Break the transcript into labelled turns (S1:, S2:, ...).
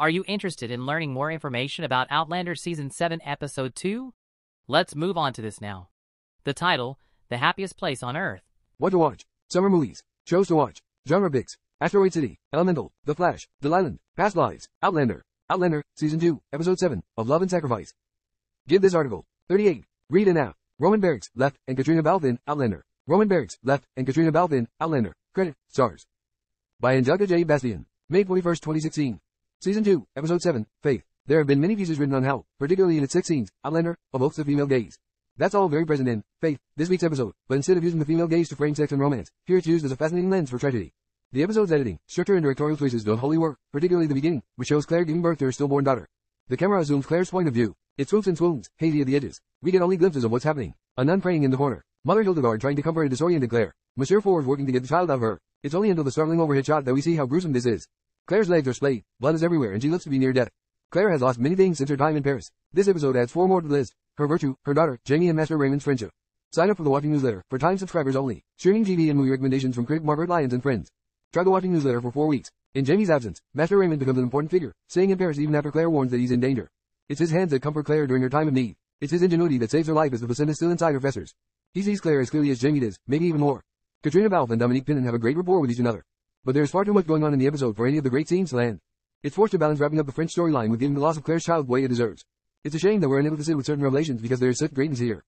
S1: Are you interested in learning more information about Outlander Season 7, Episode 2? Let's move on to this now. The title, The Happiest Place on Earth.
S2: What to watch? Summer movies. Shows to watch. Genre picks. Asteroid City. Elemental. The Flash. The Island. Past Lives. Outlander. Outlander, Season 2, Episode 7, of Love and Sacrifice. Give this article. 38. Read it now. Roman Barracks, left, and Caitriona Balvin, Outlander. Roman Barracks, left, and Caitriona Balvin, Outlander. Credit, Starz. By Angelica J. Bastién. May 21, 2016. Season 2, Episode 7, Faith. There have been many pieces written on how, particularly in its six scenes, Outlander evokes the female gaze. That's all very present in Faith, this week's episode, but instead of using the female gaze to frame sex and romance, here it's used as a fascinating lens for tragedy. The episode's editing, structure and directorial choices don't wholly work, particularly the beginning, which shows Claire giving birth to her stillborn daughter. The camera assumes Claire's point of view. It swoops and swoons, hazy at the edges. We get only glimpses of what's happening. A nun praying in the corner. Mother Hildegard trying to comfort a disoriented Claire. Monsieur Forez working to get the child out of her. It's only until the startling overhead shot that we see how gruesome this is. Claire's legs are splayed, blood is everywhere, and she looks to be near death. Claire has lost many things since her time in Paris. This episode adds four more to the list. Her virtue, her daughter, Jamie and Master Raymond's friendship. Sign up for the Watching Newsletter, for time subscribers only. Streaming TV and movie recommendations from critic Margaret Lyons and friends. Try the Watching Newsletter for four weeks. In Jamie's absence, Master Raymond becomes an important figure, staying in Paris even after Claire warns that he's in danger. It's his hands that comfort Claire during her time of need. It's his ingenuity that saves her life as the placenta is still inside her festers. He sees Claire as clearly as Jamie does, maybe even more. Caitriona Balfe and Dominique Pinon have a great rapport with each another. But there's far too much going on in the episode for any of the great scenes to land. It's forced to balance wrapping up the French storyline with giving the loss of Claire's child the way it deserves. It's a shame that we're unable to sit with certain revelations because there is such greatness here.